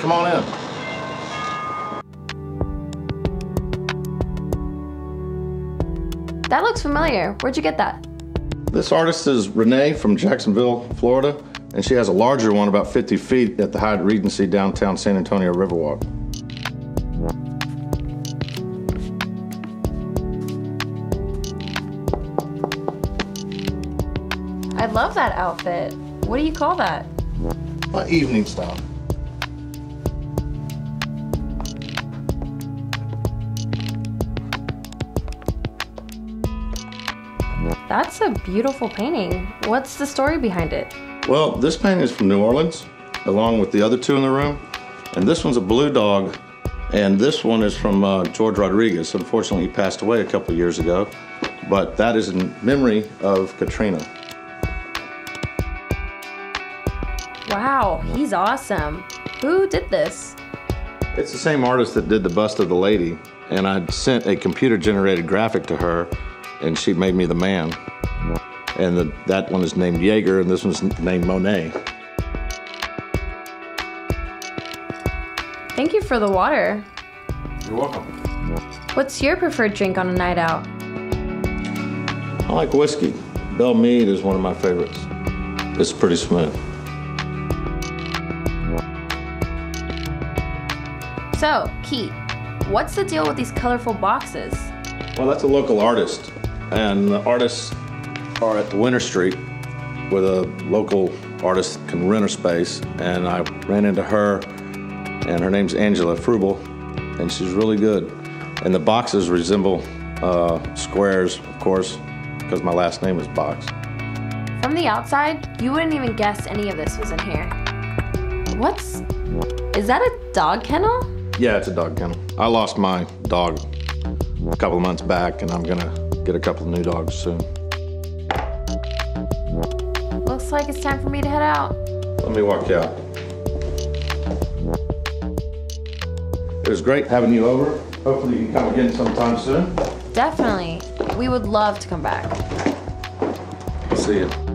come on in. That looks familiar. Where'd you get that? This artist is Renee from Jacksonville, Florida, and she has a larger one about 50 feet at the Hyatt Regency downtown San Antonio Riverwalk. I love that outfit. What do you call that? My evening style. That's a beautiful painting. What's the story behind it? Well, this painting is from New Orleans, along with the other two in the room. And this one's a blue dog, and this one is from uh, George Rodrigue. Unfortunately, he passed away a couple years ago, but that is in memory of Katrina. Wow, he's awesome. Who did this? It's the same artist that did the bust of the lady, and I sent a computer-generated graphic to her, and she made me the man. And the, that one is named Jaeger, and this one's named Monet. Thank you for the water. You're welcome. What's your preferred drink on a night out? I like whiskey. Belle Meade is one of my favorites. It's pretty smooth. So, Keith, what's the deal with these colorful boxes? Well, that's a local artist, and the artists are at the Winter Street, where the local artist can rent a space. And I ran into her, and her name's Angela Frubel, and she's really good. And the boxes resemble uh, squares, of course, because my last name is Boxx. From the outside, you wouldn't even guess any of this was in here. What's. Is that a dog kennel? Yeah, it's a dog kennel. I lost my dog a couple of months back, and I'm gonna get a couple of new dogs soon. Looks like it's time for me to head out. Let me walk you out. It was great having you over. Hopefully you can come again sometime soon. Definitely. We would love to come back. See you.